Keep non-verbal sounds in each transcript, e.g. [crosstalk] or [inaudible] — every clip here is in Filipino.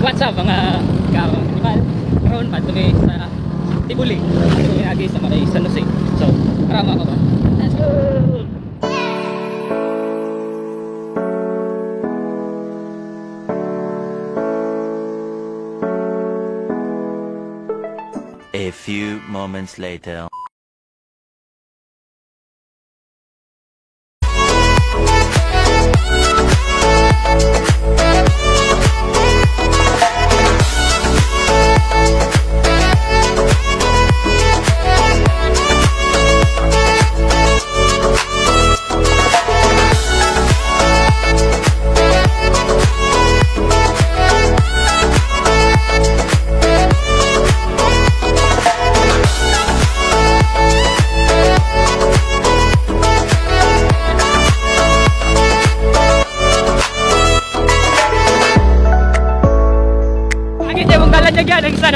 What's up mga kaawang animal? Karoon pa kami sa Tibuli. Kami lagi sa Maray San Jose. So, tara mga kawan. Let's go! A few moments later.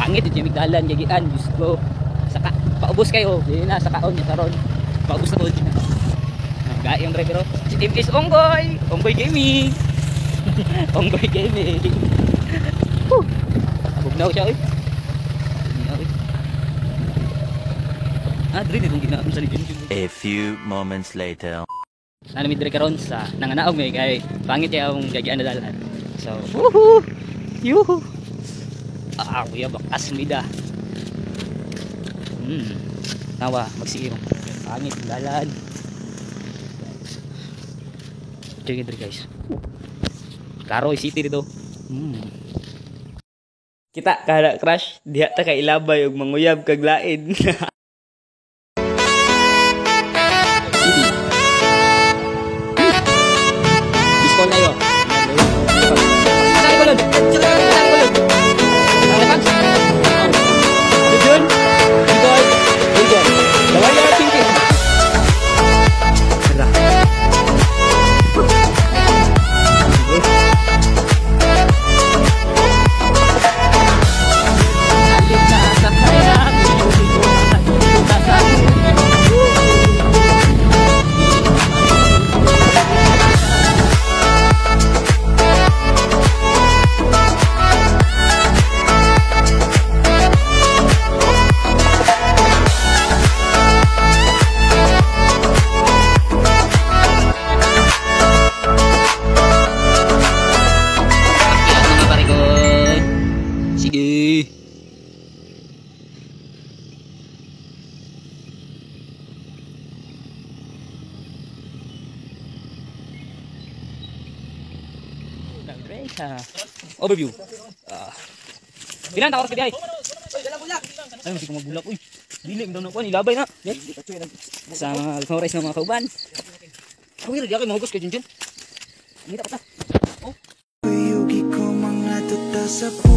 Pangit yung migdalan. Gagian. Diyos ko. Saka. Paubos kayo. Hindi na. Sa kaon. Yung karon. Paubos na po. Gaya yung Dre. Pero si Team is Onggoy. Onggoy Gaming. [laughs] Onggoy Gaming. Bugnaw siya. Uy. Ah, Dre. Itong ginaan sa ligin. A few moments later. Ano mi dire karon sa nanganaog may kay pangit ya ang gagian na dalan. So, woohoo! Yuhu! Ah, kuya bakas mida. Hmm. Nawa magsiiro. Pangit ang dalan. Sige dire guys. Karoy City dito. Hmm. Kita kada crush diha ta kay ilabay og manguyab kag lain. [laughs] Overview. Ah. Bilang tawar ka di ay. Ay, hindi ko magbulak. Uy, dili daw na ko. Ilabay na. Sa mga alfawaris ng mga kauban. Kung hindi ako mahugos kay Junjun. Hindi ta pa ta. Uyugi ko mga tuta sa puso